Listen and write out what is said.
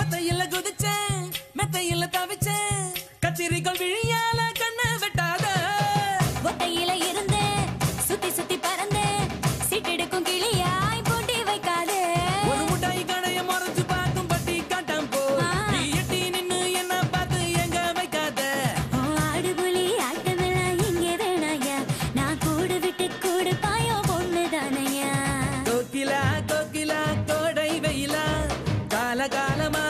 ஒத்தையில குதிச்சேன் மெத்தையில தவிச்சேன். கச்சேரிகள் விழியால கண்ணு வெட்டாத. ஒத்தையில இருந்து சுத்தி சுத்தி பறந்து சிட்டெடுக்கும் கிளியாய் பூட்டி வைக்காது. ஒரு முட்டாய் கடைய மறைச்சு பார்க்கும் பட்டி காட்டம் போ. நீ எட்டி நின்னு என்ன பார்த்து எங்க வைக்காத. ஆடுபுலி ஆட்டமெல்லாம் இங்க வேணாயா? நான் கூடு விட்டு கூடு பாயோ கோகிலா கோகிலா கோடை வெயிலா. காலகாலமா